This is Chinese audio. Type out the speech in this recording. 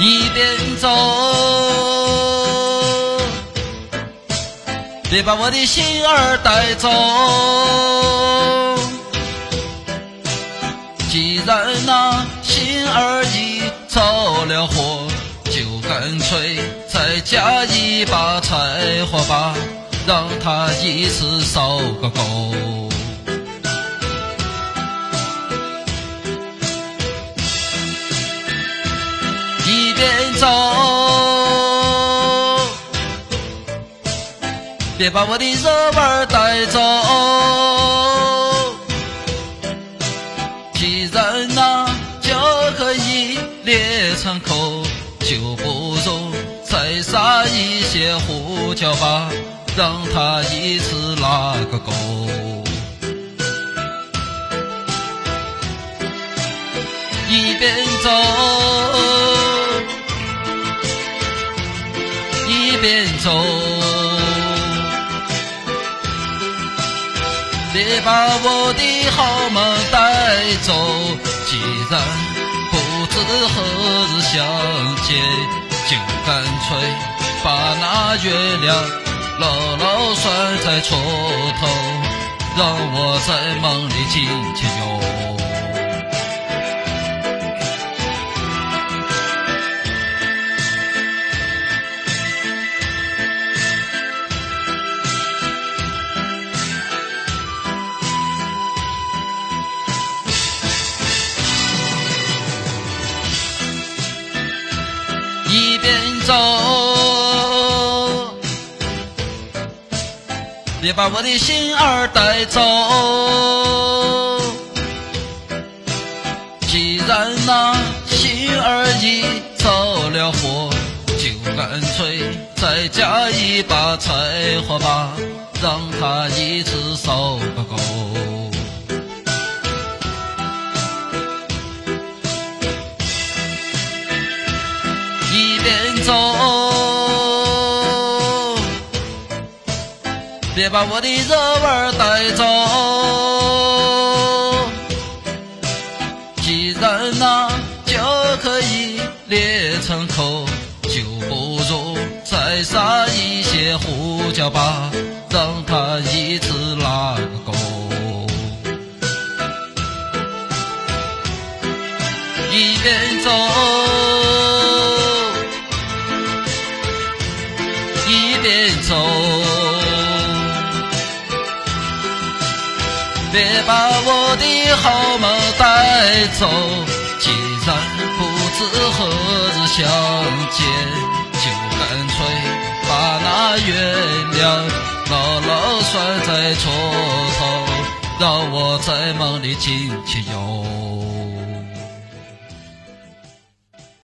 一边走，别把我的心儿带走。既然那心儿已着了火，就干脆再加一把柴火吧，让它一次烧个够。别把我的热味带走。既然那就可以裂成口，就不如再撒一些胡椒吧，让它一次拉个够。一边走，一边走，别把我的好梦带走。既然不知何日相见，就干脆把那月亮牢牢拴在床头，让我在梦里尽情游。走，别把我的心儿带走。既然那心儿已着了火，就干脆再加一把柴火吧，让它一直烧个够。走，别把我的热味带走。既然那就可以裂成口，就不如再撒一些胡椒吧，让它一次拉够。一边走。一边走，别把我的好梦带走。既然不知何日相见，就干脆把那月亮牢牢拴在床头，让我在梦里尽情游。